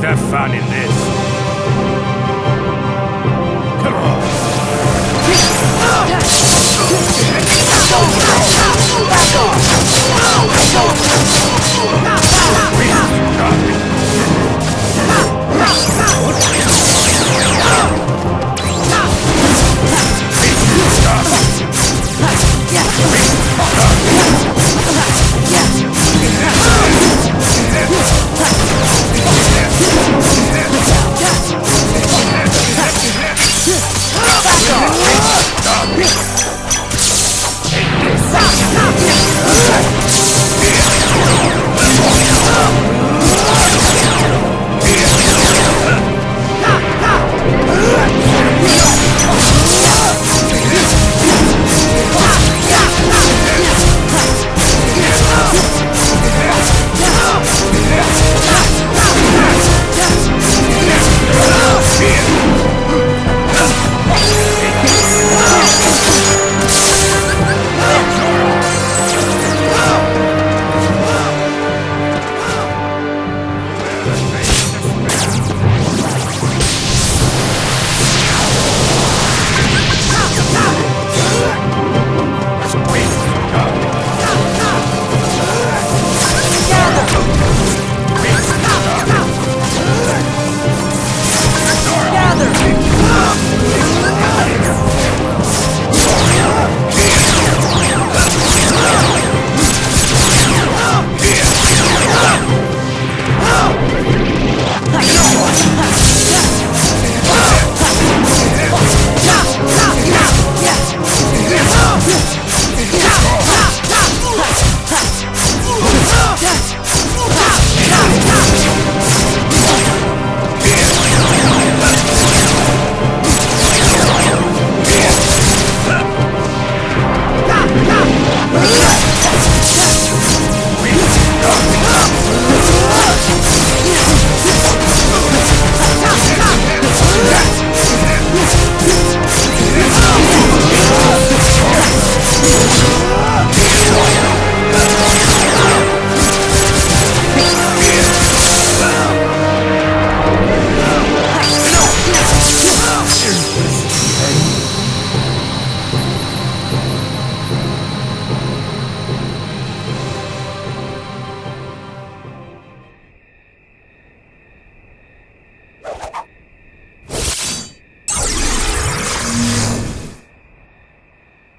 fun in this. Come on.